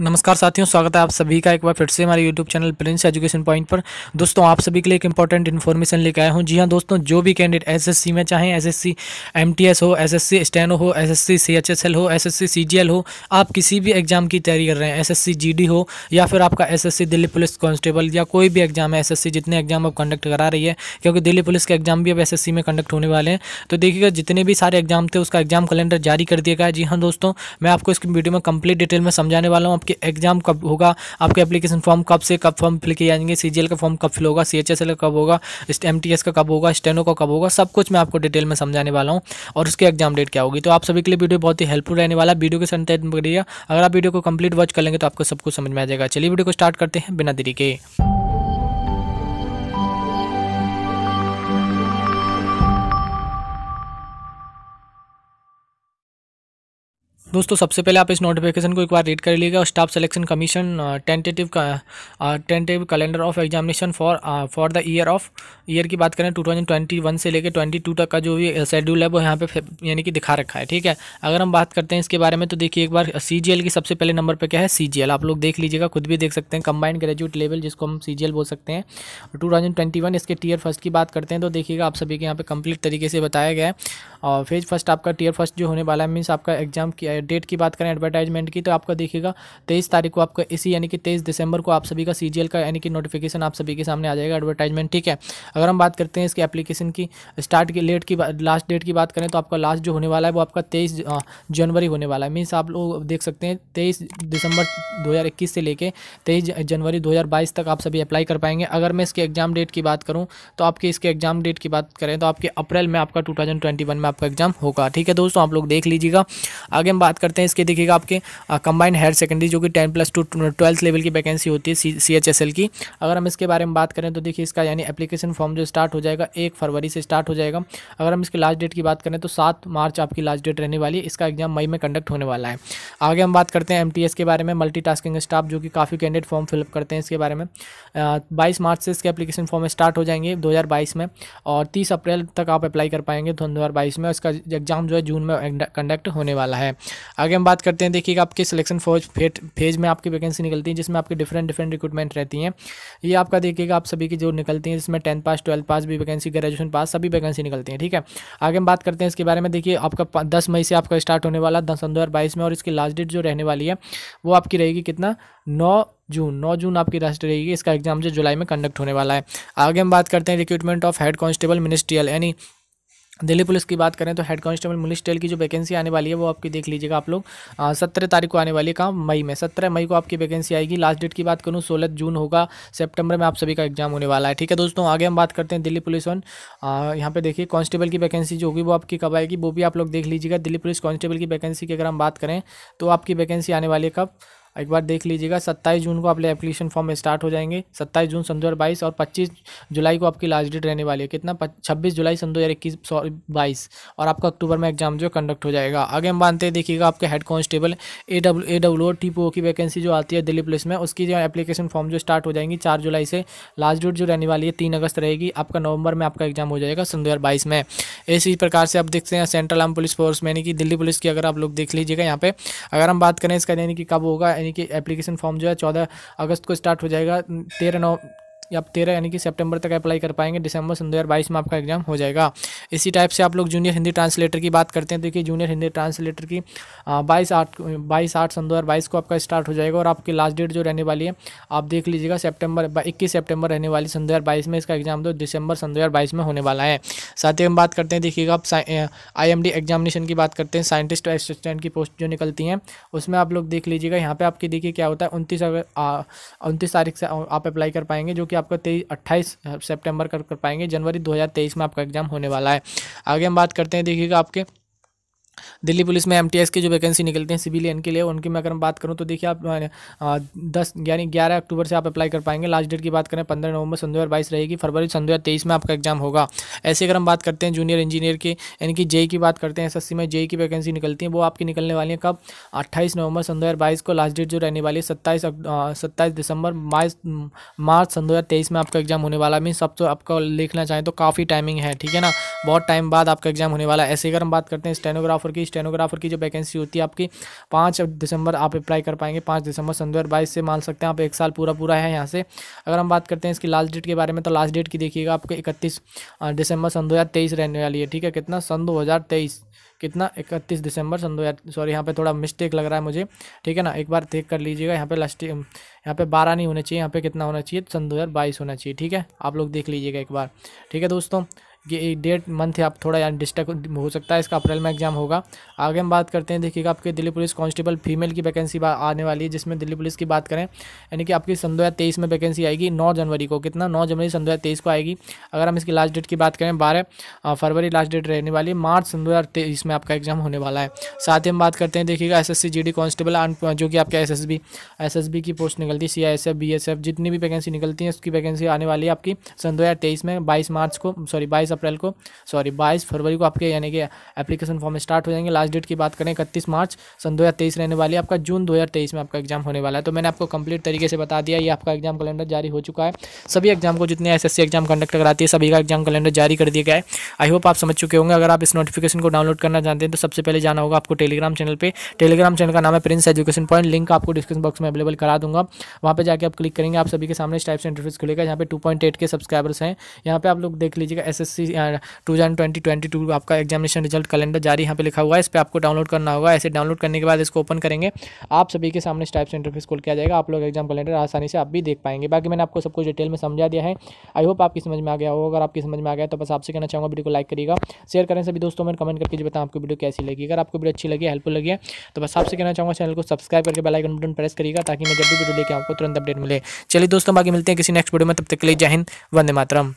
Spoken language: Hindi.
नमस्कार साथियों, स्वागत है आप सभी का एक बार फिर से हमारे YouTube channel prince education point पर। दोस्तों, आप सभी के लिए एक इंपॉर्टेंट इन्फॉर्मेशन लेकर आया हूँ। जी हाँ, दोस्तों, जो भी कैंडिडेट एसएससी में चाहें एसएससी एमटीएस हो एसएससी स्टेनो हो एसएससी सीएचएसएल हो एसएससी सीजीएल हो, आप किसी भी एग्ज़ाम की तैयारी कर रहे हैं एस जीडी हो, या फिर आपका एसएससी दिल्ली पुलिस कॉन्स्टेबल या कोई भी एग्ज़ाम है एसएससी जितने एग्ज़ाम आप कंडक्ट करा रही है, क्योंकि दिल्ली पुलिस के एग्ज़ाम भी अब एसएससी में कंडक्ट होने वाले हैं। तो देखिएगा, जितने भी सारे एग्ज़ाम थे, उसका एग्ज़ाम कैलेंडर जारी कर दिया गया जी हाँ दोस्तों, मैं आपको इस वीडियो में कंप्लीट डिटेल में समझाने वाला हूँ। आपके एग्ज़ाम कब होगा, आपके एप्लीकेशन फॉर्म कब से कब फॉर्म फिल किए जाएँगे सीजीएल का फॉर्म कब फिल होगा सी का कब होगा एमटीएस का कब होगा स्टेनो का कब होगा, सब कुछ मैं आपको डिटेल में समझाने वाला हूँ और उसके एग्ज़ाम डेट क्या होगी। तो आप सभी के लिए वीडियो बहुत ही हेल्पफुल रहने वाला वीडियो के संत करिएगा अगर आप वीडियो को कंप्लीट वॉच कर लेंगे तो आपको सब कुछ समझ में आ जाएगा। चलिए वीडियो को स्टार्ट करते हैं बिना देरी के। दोस्तों, सबसे पहले आप इस नोटिफिकेशन को एक बार रीड कर लीजिएगा staff selection commission tentative tentative calendar of examination for for the year of year की बात करें 2021 से लेकर 22 तक का जो भी शेड्यूल है, वो यहाँ पे यानी कि दिखा रखा है, ठीक है? अगर हम बात करते हैं इसके बारे में तो देखिए एक बार सीजीएल की सबसे पहले नंबर पर क्या है? सीजीएल आप लोग देख लीजिएगा, खुद भी देख सकते हैं कंबाइंड ग्रेजुएट लेवल जिसको हम सीजीएल बोल सकते हैं। टू इसके टीयर फ़र्स्ट की बात करते हैं तो देखिएगा आप सभी के यहाँ पर कंप्लीट तरीके से बताया गया है। और फ़ेज़ फ़र्स्ट आपका टीयर फ़र्स्ट जो होने वाला है मीन्स आपका एग्ज़ाम किया डेट की बात करें एडवर्टाइजमेंट की तो आपका देखिएगा, तेईस तारीख को आपका इसी यानी कि तेईस दिसंबर को आप सभी का सीजीएल का यानी कि नोटिफिकेशन आप सभी के सामने आ जाएगा एडवर्टाइजमेंट ठीक है? अगर हम बात करते हैं इसकी एप्लीकेशन की स्टार्ट की लेट की लास्ट डेट की बात करें तो आपका लास्ट जो होने वाला है, वो आपका तेईस जनवरी होने वाला है। मीन्स आप लोग देख सकते हैं, तेईस दिसंबर दो हज़ार इक्कीस से लेकर तेईस जनवरी दो हज़ार बाईस तक आप सभी अप्लाई कर पाएँगे। अगर मैं इसके एग्ज़ाम डेट की बात करूँ तो आपके इसके एग्ज़ाम डेट की बात करें तो आपके अप्रैल में आपका टू में आपका एग्ज़ाम होगा, ठीक है दोस्तों? आप लोग देख लीजिएगा। आगे हम बात करते हैं इसके। देखिएगा आपके कंबाइंड हायर सेकेंडरी जो कि ten plus two twelfth level की वैकेंसी होती है सी एच एस एल की। अगर हम इसके बारे में बात करें तो देखिए इसका यानी एप्लीकेशन फॉर्म जो स्टार्ट हो जाएगा एक फरवरी से स्टार्ट हो जाएगा। अगर हम इसकी लास्ट डेट की बात करें तो सात मार्च आपकी लास्ट डेट रहने वाली है। इसका एग्ज़ाम मई में कंडक्ट होने वाला है। आगे हम बात करते हैं एमटीएस के बारे में मल्टी स्टाफ जो कि काफ़ी कैंडिडेट फॉर्म फिलअप करते हैं इसके बारे में। बाईस मार्च से इसके एप्लीकेशन फॉर्म स्टार्ट हो जाएँगे दो हज़ार बाईस में और तीस अप्रैल तक आप अप्लाई कर पाएँगे दो हज़ार बाईस में इसका एग्ज़ाम जो है जून में कंडक्ट होने वाला है। आगे हम बात करते हैं, देखिएगा आपके सिलेक्शन फौज फ़ेज़ में आपकी वैकेंसी निकलती है, जिसमें आपकी डिफरेंट डिफरेंट रिक्रूटमेंट रहती हैं। ये आपका देखिएगा, आप सभी की जो निकलती हैं, जिसमें टेंथ पास ट्वेल्थ पास भी वैकेंसी ग्रेजुएशन पास सभी वैकेंसी निकलती हैं, ठीक है? आगे हम बात करते हैं, इसके बारे में देखिए, आपका दस मई से आपका स्टार्ट होने वाला, दस, दो में, और इसकी लास्ट डेट जो रहने वाली है, वो आपकी रहेगी कितना? नौ जून नौ जून आपकी लास्ट रहेगी, इसका एग्ज़ाम जो जुलाई में कंडक्ट होने वाला है। आगे हम बात करते हैं recruitment of head constable ministerial यानी दिल्ली पुलिस की बात करें तो हेड कांस्टेबल मुलिस टेल की जो वैकेंसी आने वाली है, वो आपकी देख लीजिएगा आप लोग। सत्रह तारीख को आने वाली है कहाँ मई में। सत्रह मई को आपकी वैकेंसी आएगी। लास्ट डेट की बात करूँ, सोलह जून होगा। सेप्टेम्बर में आप सभी का एग्ज़ाम होने वाला है। ठीक है दोस्तों, आगे हम बात करते हैं दिल्ली पुलिस वन यहाँ पे देखिए कांस्टेबल की वैकेंसी जो होगी वो आपकी कब आएगी, वो भी आप लोग देख लीजिएगा। दिल्ली पुलिस कांस्टेबल की वैकेंसी की अगर हम बात करें तो आपकी वैकेंसी आने वाली है कब? एक बार देख लीजिएगा, सत्ताईस जून को आपके एप्लीकेशन फॉर्म स्टार्ट हो जाएँगे। सत्ताईस जून सन दो और पच्चीस जुलाई को आपकी लास्ट डेट रहने वाली है। कितना? छब्बीस जुलाई सन दो इक्कीस बाईस। और आपका अक्टूबर में एग्ज़ाम जो कंडक्ट हो जाएगा। आगे हम मानते हैं, देखिएगा आपके head constable A W A W T P O की वैकेंसी जो आती है दिल्ली पुलिस में, उसकी जो एप्लीकेशन फॉर्म जो स्टार्ट हो जाएँगी चार जुलाई से। लास्ट डेट जो रहने वाली है, तीन अगस्त रहेगी। आपका नवंबर में आपका एग्ज़ाम हो जाएगा सन दो हज़ार बाईस में। इसी प्रकार से आप देखते हैं सेंट्रल आर्म पुलिस फोर्स में यानी कि दिल्ली पुलिस की अगर आप लोग देख लीजिएगा यहाँ पे। अगर हम बात करें इसका, यानी कि कब होगा, यानी कि एप्लीकेशन फॉर्म जो है चौदह अगस्त को स्टार्ट हो जाएगा तेरह नौ या तेरह यानी कि सितंबर तक अप्लाई कर पाएँगे। दिसंबर सन दो हज़ार बाईस में आपका एग्ज़ाम हो जाएगा। इसी टाइप से आप लोग जूनियर हिंदी ट्रांसलेटर की बात करते हैं देखिए जूनियर हिंदी ट्रांसलेटर की बाईस आठ बाईस आठ सन दो हज़ार बाईस को आपका स्टार्ट हो जाएगा और आपकी लास्ट डेट जो रहने वाली है, आप देख लीजिएगा सेप्टेम्बर इक्कीस सेप्टेम्बर रहने वाली सन दो हज़ार बाईस में इसका एग्ज़ाम तो दिसंबर सन दो हज़ार बाईस में होने वाला है। साथ ही हम बात करते हैं, देखिएगा आप आई एम डी एग्जामिनेशन की बात करते हैं साइंटिस्ट असिस्टेंट की पोस्ट जो निकलती हैं, उसमें आप लोग देख लीजिएगा, यहाँ पे आपकी देखिए क्या होता है, उनतीस अगर उनतीस तारीख से आप अप्लाई कर पाएँगे, जो कि आपका तेईस, अट्ठाईस सेप्टेम्बर कर कर पाएँगे। जनवरी दो हज़ार तेईस में आपका एग्ज़ाम होने वाला है। आगे हम बात करते हैं, देखिएगा आपके दिल्ली पुलिस में एमटीएस की जो वैकेंसी निकलती हैं सिविलियन के लिए, उनकी मैं अगर बात करूँ तो देखिए आप दस, यानी ग्यारह अक्टूबर से आप अप्लाई कर पाएँगे। लास्ट डेट की बात करें, पंद्रह नवंबर सन दो हज़ार बाईस रहेगी, फरवरी सन दो हज़ार तेईस में आपका एग्ज़ाम होगा। ऐसे अगर हम बात करते हैं जूनियर इंजीनियर की, यानी कि जेई की बात करते हैं एसएससी में जेई की वैकेंसी निकलती है, वो आपकी निकलने वाली है कब? अट्ठाईस नवंबर सन दो हज़ार बाईस को लास्ट डेट जो रहने वाली है, सत्ताईस सत्ताईस दिसंबर, मार्च मार्च सन दो हज़ार तेईस में आपका एग्ज़ाम होने वाला मीन सब तो आपको लिखना चाहें तो काफ़ी टाइमिंग है, ठीक है ना? बहुत टाइम बाद आपका एग्ज़ाम होने वाला है। ऐसे अगर हम बात करते हैं स्टेनोग्राफर स्टेनोग्राफर की स्टेनोग्राफर की जो वैकेंसी होती है आपकी, पाँच दिसंबर आप अप्लाई कर पाएँगे, पाँच दिसंबर सन दो से मान सकते हैं आप एक साल पूरा पूरा है यहाँ से। अगर हम बात करते हैं इसकी लास्ट डेट के बारे में तो लास्ट डेट की देखिएगा आपको इकतीस दिसंबर सन दो हज़ार तेईस रहने वाली है, ठीक है? कितना? सन दो हज़ार तेईस। कितना? इकतीस दिसंबर सन दो हज़ार सॉरी यहाँ पे थोड़ा मिस्टेक लग रहा है मुझे, ठीक है ना? एक बार देख कर लीजिएगा, यहाँ पे लास्ट यहाँ पे बारह नहीं होना चाहिए, यहाँ पे कितना होना चाहिए? सन दो हज़ार बाईस होना चाहिए, ठीक है? आप लोग देख लीजिएगा एक बार, ठीक है दोस्तों? डेट मंथ है, आप थोड़ा यार डिस्टर्ब हो सकता है, इसका अप्रैल में एग्ज़ाम होगा। आगे हम बात करते हैं, देखिएगा आपके दिल्ली पुलिस कांस्टेबल फीमेल की वैकेंसी आने वाली है, जिसमें दिल्ली पुलिस की बात करें, यानी कि आपकी सन दो में वैकेंसी आएगी, नौ जनवरी को, कितना? नौ जनवरी सन दो को आएगी। अगर हम इसकी लास्ट डेट की बात करें, बारह फरवरी लास्ट डेट रहने वाली मार्च सन दो हज़ार तेईस में आपका एग्ज़ाम होने वाला है। साथ ही हम बात करते हैं, देखिएगा एस एस कांस्टेबल जो कि आपके एस एस की पोस्ट निकलती है C I S F B S F जितनी भी वैकेंसी निकलती है, उसकी वैकेंसी आने वाली है आपकी सन दो में, बाईस मार्च को सॉरी बाईस अप्रैल को सॉरी बाईस फरवरी को आपके, यानी कि एप्लीकेशन फॉर्म स्टार्ट हो जाएँगे। लास्ट डेट की बात करें, इकतीस मार्च सन दो हज़ार तेईस रहने वाली है। आपका जून दो हज़ार तेईस में आपका एग्ज़ाम होने वाला है। तो मैंने आपको कंप्लीट तरीके से बता दिया, ये आपका एग्ज़ाम कैलेंडर जारी हो चुका है। सभी एग्ज़ाम को जितने एसएससी एग्ज़ाम कंडक्ट कराती है, सभी का एग्ज़ाम कैलेंडर जारी कर दिया गया है। आई होप आप समझ चुके होंगे। अगर आप इस नोटिफिकेशन को डाउनलोड करना चाहते हैं तो सबसे पहले जाना होगा आपको टेलीग्राम चैनल पर टेलीग्राम चैनल का नाम है प्रिंस एजुकेशन पॉइंट लिंक आपको डिस्क्रिप्शन बॉक्स में अवेलेबल करा दूँगा। वहाँ पर जाकर आप क्लिक करेंगे, आप सभी के सामने इस टाइप से इंटरफेस खुलेगा यहाँ पे two point eight K subscribers हैं। यहाँ पे आप लोग देख लीजिएगा SSC two twenty twenty two आपका एग्जामिनेशन रिज़ल्ट कैलेंडर जारी यहाँ पे लिखा हुआ है, इस पर आपको डाउनलोड करना होगा। ऐसे डाउनलोड करने के बाद इसको ओपन करेंगे। आप सभी के सामने टाइप से इंटरफेस खोल के आ जाएगा। आप लोग एग्ज़ाम कैलेंडर आसानी से आप भी देख पाएँगे। बाकी मैंने आपको सब कुछ डिटेल में समझा दिया है। आई होप आपकी समझ में आ गया हो अगर आपकी समझ में आ गया तो बस आपसे कहना चाहूँगा, वीडियो को लाइक करिएगा। शेयर करें सभी दोस्तों में कमेंट करके बताएँ आपको वीडियो कैसी लगी। अगर आपको वीडियो अच्छी लगी हेल्पफुल लगी है तो बस आपसे कहना चाहूँगा चैनल को सब्सक्राइब करके बेलाइकन बटन प्रेस करिएगा ताकि मैं जब भी वीडियो लेके आपको तुरंत अपडेट मिले। चलिए दोस्तों, बाकी मिलते हैं किसी नेक्स्ट वीडियो में। तब तक के लिए जय हिंद, वंदे मातरम।